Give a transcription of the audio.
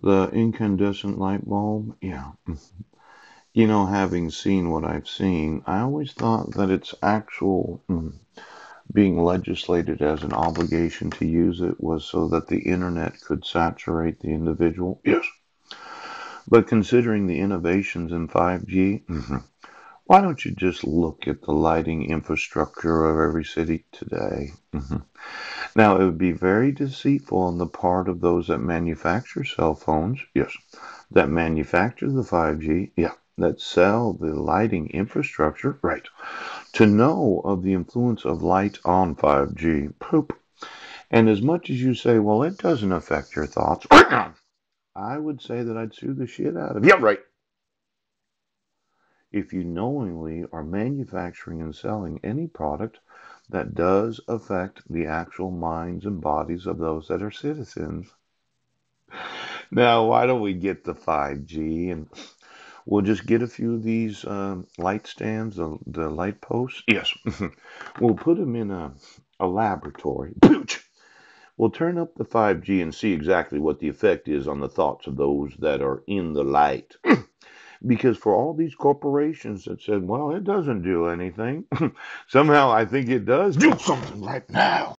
The incandescent light bulb? Yeah. You know, having seen what I've seen, I always thought that its actual mm, being legislated as an obligation to use it was so that the internet could saturate the individual. Yes. But considering the innovations in 5G, mhm, why don't you just look at the lighting infrastructure of every city today? Mhm. Now, it would be very deceitful on the part of those that manufacture cell phones, yes, that manufacture the 5G, yeah, that sell the lighting infrastructure, right, to know of the influence of light on 5G. Poop. And as much as you say, well, it doesn't affect your thoughts, I would say that I'd sue the shit out of you. Yeah, right. If you knowingly are manufacturing and selling any product that does affect the actual minds and bodies of those that are citizens. Now, why don't we get the 5G and we'll just get a few of these um, light stands, the, the light posts? Yes. we'll put them in a, a laboratory. Pooch! We'll turn up the 5G and see exactly what the effect is on the thoughts of those that are in the light. because for all these corporations that said, well, it doesn't do anything, somehow I think it does do something right now.